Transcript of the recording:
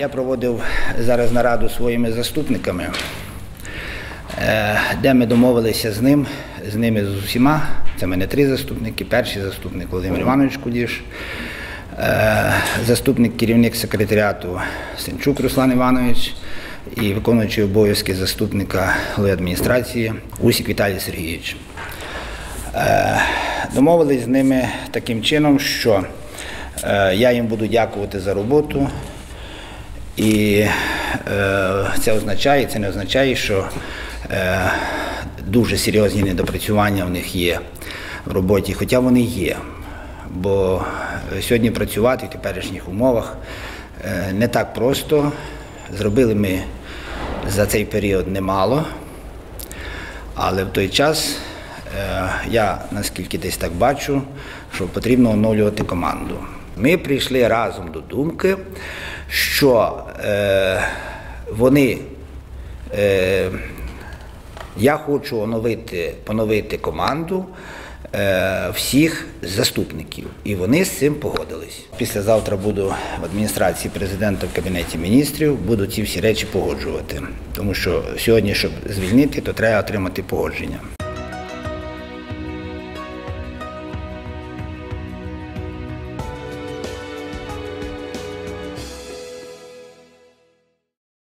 Я проводив зараз нараду своїми заступниками, е, де ми домовилися з ним, з ними з усіма. Це мене три заступники. Перший заступник Володимир Іванович Кудіш, е, заступник керівник секретаріату Сенчук Руслан Іванович і виконуючий обов'язки заступника голови адміністрації Усік Віталій Сергійович. Е, Домовились з ними таким чином, що я їм буду дякувати за роботу. І е, це означає, це не означає, що е, дуже серйозні недопрацювання в них є в роботі, хоча вони є. Бо сьогодні працювати в теперішніх умовах е, не так просто. Зробили ми за цей період немало, але в той час е, я наскільки десь так бачу, що потрібно оновлювати команду. Ми прийшли разом до думки, що е, вони, е, я хочу оновити, поновити команду е, всіх заступників. І вони з цим погодились. Післязавтра буду в адміністрації президента в кабінеті міністрів, буду ці всі речі погоджувати. Тому що сьогодні, щоб звільнити, то треба отримати погодження.